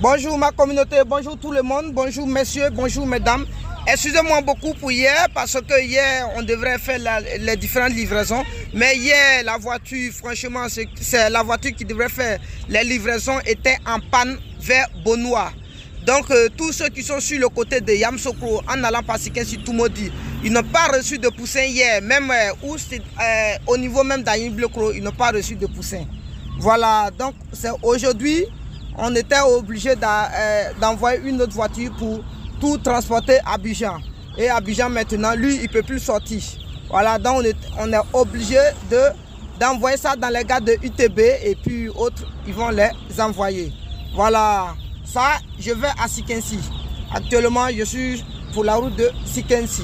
Bonjour ma communauté, bonjour tout le monde, bonjour messieurs, bonjour mesdames. Excusez-moi beaucoup pour hier parce que hier on devrait faire les différentes livraisons. Mais hier la voiture, franchement, c'est la voiture qui devrait faire les livraisons était en panne vers Bonois. Donc euh, tous ceux qui sont sur le côté de Yamsokro en allant par Sikensi Tumodi, ils n'ont pas reçu de poussin hier. Même euh, euh, au niveau même d'Aïn-Blocro, ils n'ont pas reçu de poussin. Voilà, donc c'est aujourd'hui on était obligé euh, d'envoyer une autre voiture pour tout transporter à Abidjan. Et Abidjan maintenant, lui, il ne peut plus sortir. Voilà, donc on est, obligé d'envoyer ça dans les gars de UTB et puis autres, ils vont les envoyer. Voilà, ça, je vais à Sikensi. Actuellement, je suis pour la route de Sikensi.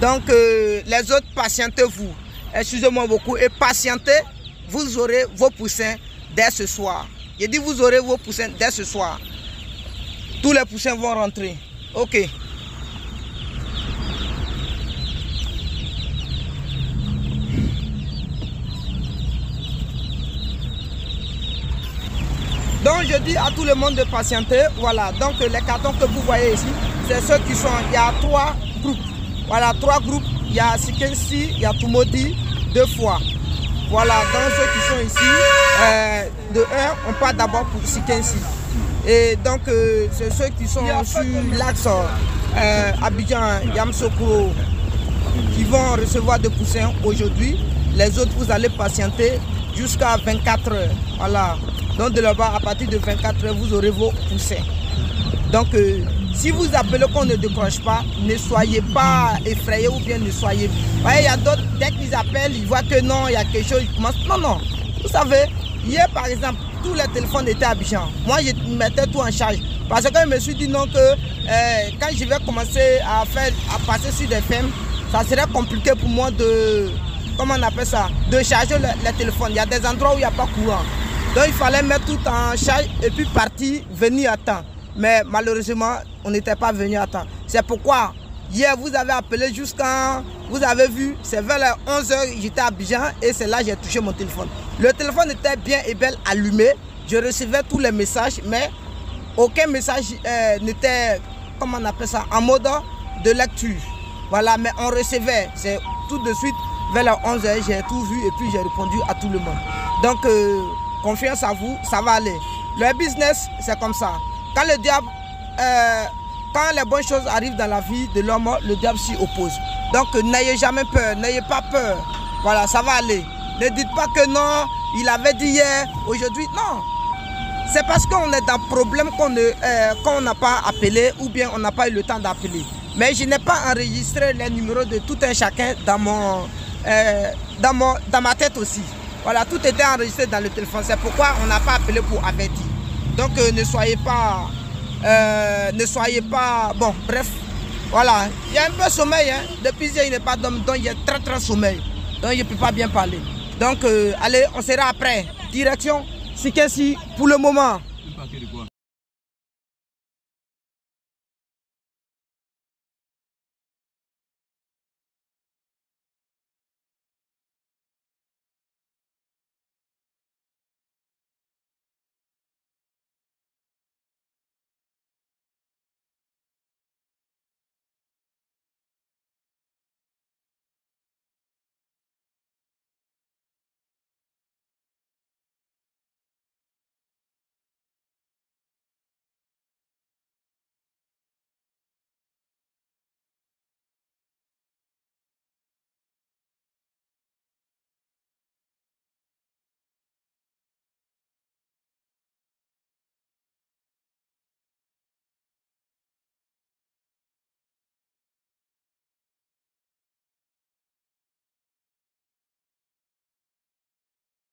Donc, euh, les autres, patientez-vous. Excusez-moi beaucoup et patientez, vous aurez vos poussins dès ce soir. J'ai dit vous aurez vos poussins dès ce soir. Tous les poussins vont rentrer. Ok. Donc je dis à tout le monde de patienter. Voilà, donc les cartons que vous voyez ici, c'est ceux qui sont. Il y a trois groupes. Voilà, trois groupes. Il y a Sikensi, il y a Tumodi, deux fois. Voilà, dans ceux qui sont ici, euh, de 1, on part d'abord pour Sikensi. Et donc, euh, c'est ceux qui sont sur l'axe euh, Abidjan, Yamsoko, qui vont recevoir des poussins aujourd'hui. Les autres, vous allez patienter jusqu'à 24 heures. Voilà. Donc, de là-bas, à partir de 24 heures, vous aurez vos poussins. Donc, si vous appelez qu'on ne décroche pas, ne soyez pas effrayés ou bien ne soyez... il y a d'autres, dès qu'ils appellent, ils voient que non, il y a quelque chose, ils commencent... Non, non. Vous savez, hier par exemple, tous les téléphones étaient habillants. Moi, je mettais tout en charge. Parce que je me suis dit non que euh, quand je vais commencer à faire, à passer sur des fermes, ça serait compliqué pour moi de, comment on appelle ça, de charger les téléphones. Il y a des endroits où il n'y a pas courant. Donc il fallait mettre tout en charge et puis partir, venir à temps. Mais malheureusement, on n'était pas venu à temps. C'est pourquoi hier, vous avez appelé jusqu'à... Vous avez vu, c'est vers les 11h, j'étais à Bijan et c'est là que j'ai touché mon téléphone. Le téléphone était bien et bien allumé. Je recevais tous les messages, mais aucun message euh, n'était, comment on appelle ça, en mode de lecture. Voilà, mais on recevait. C'est tout de suite, vers les 11h, j'ai tout vu et puis j'ai répondu à tout le monde. Donc, euh, confiance à vous, ça va aller. Le business, c'est comme ça. Quand le diable, euh, quand les bonnes choses arrivent dans la vie de l'homme, le diable s'y oppose. Donc n'ayez jamais peur, n'ayez pas peur. Voilà, ça va aller. Ne dites pas que non, il avait dit hier, aujourd'hui. Non. C'est parce qu'on est dans problème qu'on euh, n'a pas appelé ou bien on n'a pas eu le temps d'appeler. Mais je n'ai pas enregistré les numéros de tout un chacun dans, mon, euh, dans, mon, dans ma tête aussi. Voilà, tout était enregistré dans le téléphone. C'est pourquoi on n'a pas appelé pour avertir. Donc euh, ne soyez pas, euh, ne soyez pas, bon, bref, voilà. Il y a un peu de sommeil, hein. depuis hier il n'est pas d'homme, donc il y a très très sommeil. Donc il ne peut pas bien parler. Donc euh, allez, on sera après. Direction, c'est qu'ici pour le moment.